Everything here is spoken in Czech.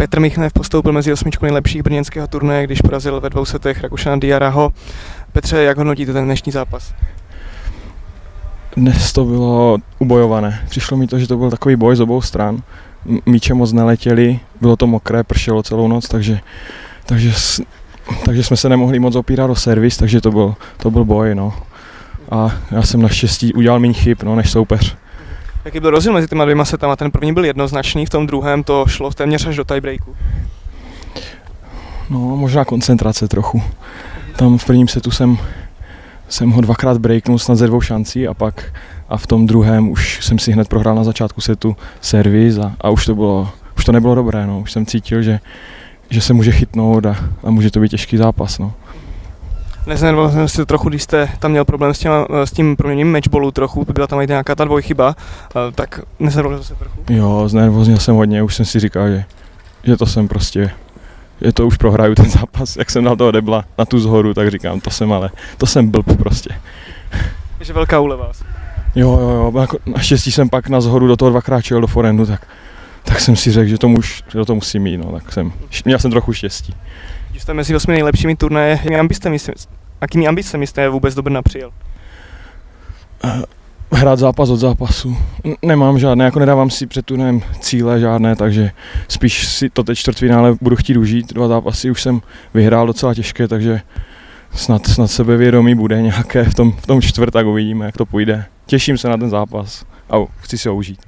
Petr Michnev postoupil mezi osmičku nejlepších brněnského turnaje, když porazil ve dvou setech Rakušana Diaraho. Petře, jak hodnotíte ten dnešní zápas? Dnes to bylo ubojované. Přišlo mi to, že to byl takový boj z obou stran. Míče moc neletěli, bylo to mokré, pršelo celou noc, takže, takže, takže jsme se nemohli moc opírat o servis, takže to byl, to byl boj. No. A já jsem naštěstí udělal méně chyb no, než soupeř. Jaký byl rozdíl mezi těma dvěma setama? Ten první byl jednoznačný, v tom druhém to šlo téměř až do tiebreaku. No, možná koncentrace trochu. Tam v prvním setu jsem, jsem ho dvakrát breaknul snad ze dvou šancí a pak a v tom druhém už jsem si hned prohrál na začátku setu servis a, a už to bylo, už to nebylo dobré, no. Už jsem cítil, že, že se může chytnout a, a může to být těžký zápas, no. Neznervoval jsem si trochu, když jste tam měl problém s, těma, s tím proměněním matchballu trochu, byla tam i nějaká ta dvojchyba, tak neznervoval se trochu? Jo, znervoznil jsem hodně, už jsem si říkal, že, že to jsem prostě, je to už prohraju ten zápas, jak jsem dal toho debla na tu zhoru, tak říkám, to jsem ale, to jsem blb prostě. Takže velká úleva Jo, jo, jo, jako naštěstí jsem pak na zhoru do toho dvakrát čel do forendu, tak, tak jsem si řekl, že to, muž, že to musím mít, no, tak jsem, měl jsem trochu štěstí. Když jste mezi osmi nejlepšími turnaje, jakými ambicemi, jakými ambicemi jste vůbec do Brna přijel? Uh, hrát zápas od zápasu. Nemám žádné, jako nedávám si před turnajem cíle žádné, takže spíš si to teď čtvrtfinále budu chtít užít. Dva zápasy už jsem vyhrál docela těžké, takže snad, snad sebevědomí bude nějaké v tom, v tom čtvrt, tak uvidíme, jak to půjde. Těším se na ten zápas a chci si ho užít.